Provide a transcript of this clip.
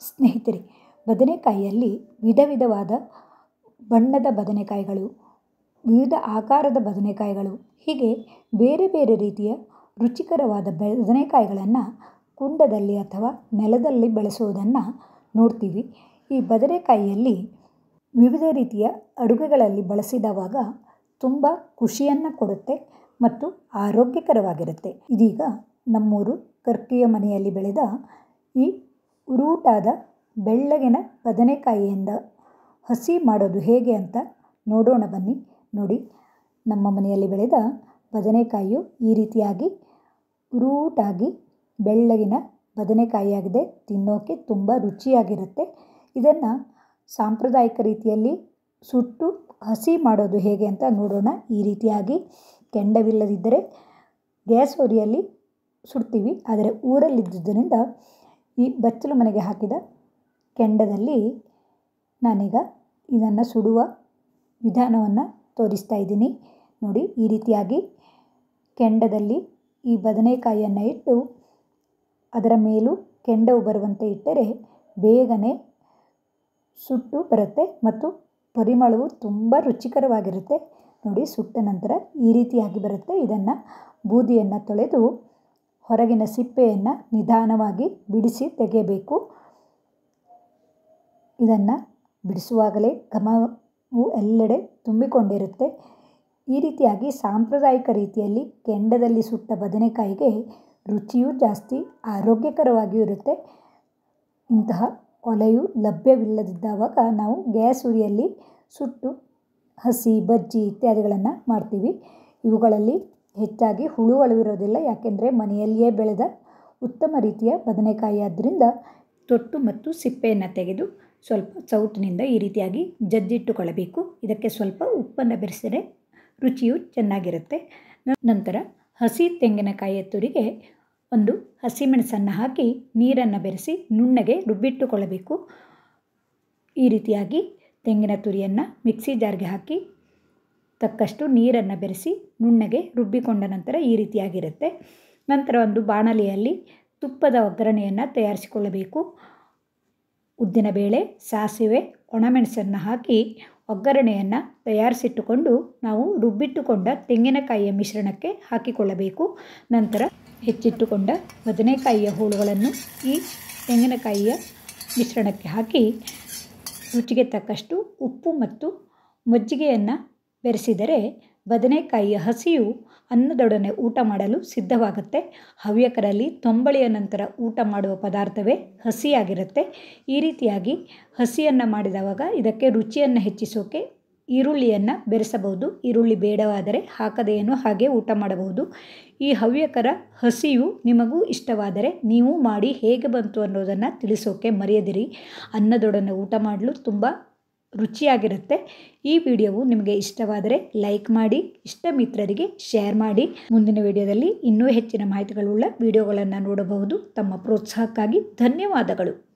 ಸ್ನೇಹಿತರೆ, ಬದನೆಕಾಯಿಯಲ್ಲಿ ವಿಧ ವಿಧವಾದ ಬಣ್ಣದ ಬದನೆಕಾಯಿಗಳು, ವಿವಿಧ ಆಕಾರದ ಬದನೆಕಾಯಿಗಳು, ಹೀಗೆ ಬೇರೆ ಬೇರೆ ರೀತಿಯ ರುಚಿಕರವಾದ ಬದನೆಕಾಯಿಗಳನ್ನು ಕುಂಡದಲ್ಲಿ ಅಥವಾ ನೆಲದಲ್ಲಿ ಬೆಳೆಸುವುದನ್ನು ನೋಡ್ತೀವಿ. ಈ ಬದನೆಕಾಯಿಯಲ್ಲಿ ವಿವಿಧ ರೀತಿಯ ಅಡುಗೆಗಳಲ್ಲಿ ಬಳಸಿದವಾಗ ತುಂಬ ಖುಷಿಯನ್ನು ಕೊಡುತ್ತೆ ಮತ್ತು ಆರೋಗ್ಯಕರವಾಗಿರುತ್ತೆ. ಇದೀಗ ನಮ್ಮೂರು ಕರ್ಕಿಯ ಮನೆಯಲ್ಲಿ ಬೆಳೆದ ಈ ಉರುಟಾದ ಬೆಳ್ಳಗಿನ ಬದನೆಕಾಯಿಯಿಂದ ಹಸಿ ಮಾಡೋದು ಹೇಗೆ ಅಂತ ನೋಡೋಣ ಬನ್ನಿ. ನೋಡಿ, ನಮ್ಮ ಮನೆಯಲ್ಲಿ ಬೆಳೆದ ಬದನೆಕಾಯಿಯು ಈ ರೀತಿಯಾಗಿ ಉರುಟಾಗಿ ಬೆಳ್ಳಗಿನ ಬದನೆಕಾಯಿಯಾಗಿದೆ. ತಿನ್ನೋಕ್ಕೆ ತುಂಬ ರುಚಿಯಾಗಿರುತ್ತೆ. ಇದನ್ನು ಸಾಂಪ್ರದಾಯಿಕ ರೀತಿಯಲ್ಲಿ ಸುಟ್ಟು ಹಸಿ ಮಾಡೋದು ಹೇಗೆ ಅಂತ ನೋಡೋಣ. ಈ ರೀತಿಯಾಗಿ ಕೆಂಡವಿಲ್ಲದಿದ್ದರೆ ಗ್ಯಾಸ್ ಹೊರಿಯಲ್ಲಿ ಸುಡ್ತೀವಿ. ಆದರೆ ಊರಲ್ಲಿದ್ದುದರಿಂದ ಈ ಬಚ್ಚಲು ಮನೆಗೆ ಹಾಕಿದ ಕೆಂಡದಲ್ಲಿ ನಾನೀಗ ಇದನ್ನು ಸುಡುವ ವಿಧಾನವನ್ನು ತೋರಿಸ್ತಾ ಇದ್ದೀನಿ. ನೋಡಿ, ಈ ರೀತಿಯಾಗಿ ಕೆಂಡದಲ್ಲಿ ಈ ಬದನೆಕಾಯಿಯನ್ನು ಇಟ್ಟು ಅದರ ಮೇಲೂ ಕೆಂಡವು ಬರುವಂತೆ ಇಟ್ಟರೆ ಬೇಗನೆ ಸುಟ್ಟು ಬರುತ್ತೆ ಮತ್ತು ಪರಿಮಳವು ತುಂಬ ರುಚಿಕರವಾಗಿರುತ್ತೆ. ನೋಡಿ, ಸುಟ್ಟ ನಂತರ ಈ ರೀತಿಯಾಗಿ ಬರುತ್ತೆ. ಇದನ್ನು ಬೂದಿಯನ್ನು ತೊಳೆದು ಹೊರಗಿನ ಸಿಪ್ಪೆಯನ್ನು ನಿಧಾನವಾಗಿ ಬಿಡಿಸಿ ತೆಗೆಯಬೇಕು. ಇದನ್ನು ಬಿಡಿಸುವಾಗಲೇ ಘಮವು ಎಲ್ಲೆಡೆ ತುಂಬಿಕೊಂಡಿರುತ್ತೆ. ಈ ರೀತಿಯಾಗಿ ಸಾಂಪ್ರದಾಯಿಕ ರೀತಿಯಲ್ಲಿ ಕೆಂಡದಲ್ಲಿ ಸುಟ್ಟ ಬದನೆಕಾಯಿಗೆ ರುಚಿಯೂ ಜಾಸ್ತಿ ಆರೋಗ್ಯಕರವಾಗಿಯೂ ಇರುತ್ತೆ. ಇಂತಹ ಒಲೆಯು ಲಭ್ಯವಿಲ್ಲದಿದ್ದಾಗ ನಾವು ಗ್ಯಾಸ್ ಉರಿಯಲ್ಲಿ ಸುಟ್ಟು ಹಸಿ, ಬಜ್ಜಿ ಇತ್ಯಾದಿಗಳನ್ನು ಮಾಡ್ತೀವಿ. ಇವುಗಳಲ್ಲಿ ಹೆಚ್ಚಾಗಿ ಹುಳುಗಳು ಇರೋದಿಲ್ಲ ಯಾಕೆಂದರೆ ಮನೆಯಲ್ಲಿಯೇ ಬೆಳೆದ ಉತ್ತಮ ರೀತಿಯ ಬದನೆಕಾಯಿ ಆದ್ದರಿಂದ ತೊಟ್ಟು ಮತ್ತು ಸಿಪ್ಪೆಯನ್ನು ತೆಗೆದು ಸ್ವಲ್ಪ ಸೌಟಿನಿಂದ ಈ ರೀತಿಯಾಗಿ ಜಜ್ಜಿಟ್ಟುಕೊಳ್ಳಬೇಕು. ಇದಕ್ಕೆ ಸ್ವಲ್ಪ ಉಪ್ಪನ್ನು ಬೆರೆಸಿದರೆ ರುಚಿಯು ಚೆನ್ನಾಗಿರುತ್ತೆ. ನಂತರ ಹಸಿ ತೆಂಗಿನಕಾಯಿಯ ತುರಿಗೆ ಒಂದು ಹಸಿಮೆಣಸನ್ನು ಹಾಕಿ ನೀರನ್ನು ಬೆರೆಸಿ ನುಣ್ಣಗೆ ರುಬ್ಬಿಟ್ಟುಕೊಳ್ಳಬೇಕು. ಈ ರೀತಿಯಾಗಿ ತೆಂಗಿನ ತುರಿಯನ್ನು ಮಿಕ್ಸಿ ಜಾರ್ಗೆ ಹಾಕಿ ತಕ್ಕಷ್ಟು ನೀರನ್ನು ಬೆರೆಸಿ ನುಣ್ಣಗೆ ರುಬ್ಬಿಕೊಂಡ ನಂತರ ಈ ರೀತಿಯಾಗಿರುತ್ತೆ. ನಂತರ ಒಂದು ಬಾಣಲೆಯಲ್ಲಿ ತುಪ್ಪದ ಒಗ್ಗರಣೆಯನ್ನು ತಯಾರಿಸಿಕೊಳ್ಳಬೇಕು. ಉದ್ದಿನಬೇಳೆ ಸಾಸಿವೆ, ಒಣಮೆಣಸನ್ನು ಹಾಕಿ ಒಗ್ಗರಣೆಯನ್ನು ತಯಾರಿಸಿಟ್ಟುಕೊಂಡು ನಾವು ರುಬ್ಬಿಟ್ಟುಕೊಂಡ ತೆಂಗಿನಕಾಯಿಯ ಮಿಶ್ರಣಕ್ಕೆ ಹಾಕಿಕೊಳ್ಳಬೇಕು. ನಂತರ ಹೆಚ್ಚಿಟ್ಟುಕೊಂಡ ಬದನೆಕಾಯಿಯ ಹೋಳುಗಳನ್ನು ಈ ತೆಂಗಿನಕಾಯಿಯ ಮಿಶ್ರಣಕ್ಕೆ ಹಾಕಿ ರುಚಿಗೆ ತಕ್ಕಷ್ಟು ಉಪ್ಪು ಮತ್ತು ಮಜ್ಜಿಗೆಯನ್ನು ಬೆರೆಸಿದರೆ ಬದನೆಕಾಯಿಯ ಹಸಿಯು ಅನ್ನದೊಡನೆ ಊಟ ಮಾಡಲು ಸಿದ್ಧವಾಗುತ್ತೆ. ಹವ್ಯಕರಲ್ಲಿ ತೊಂಬಳಿಯ ನಂತರ ಊಟ ಮಾಡುವ ಪದಾರ್ಥವೇ ಹಸಿಯಾಗಿರುತ್ತೆ. ಈ ರೀತಿಯಾಗಿ ಹಸಿಯನ್ನು ಮಾಡಿದವಾಗ ಇದಕ್ಕೆ ರುಚಿಯನ್ನು ಹೆಚ್ಚಿಸೋಕೆ ಈರುಳ್ಳಿಯನ್ನು ಬೆರೆಸಬಹುದು. ಈರುಳ್ಳಿ ಬೇಡವಾದರೆ ಹಾಕದೆಯನ್ನು ಹಾಗೆ ಊಟ ಮಾಡಬಹುದು. ಈ ಹವ್ಯಕರ ಹಸಿಯು ನಿಮಗೂ ಇಷ್ಟವಾದರೆ ನೀವು ಮಾಡಿ ಹೇಗೆ ಬಂತು ಅನ್ನೋದನ್ನು ತಿಳಿಸೋಕೆ ಮರೆಯದಿರಿ. ಅನ್ನದೊಡನೆ ಊಟ ಮಾಡಲು ತುಂಬ ರುಚಿಯಾಗಿರುತ್ತೆ. ಈ ವಿಡಿಯೋವು ನಿಮಗೆ ಇಷ್ಟವಾದರೆ ಲೈಕ್ ಮಾಡಿ ಇಷ್ಟ ಮಿತ್ರರಿಗೆ ಶೇರ್ ಮಾಡಿ. ಮುಂದಿನ ವಿಡಿಯೋದಲ್ಲಿ ಇನ್ನೂ ಹೆಚ್ಚಿನ ಮಾಹಿತಿಗಳುಳ್ಳ ವಿಡಿಯೋಗಳನ್ನು ನೋಡಬಹುದು. ತಮ್ಮ ಪ್ರೋತ್ಸಾಹಕ್ಕಾಗಿ ಧನ್ಯವಾದಗಳು.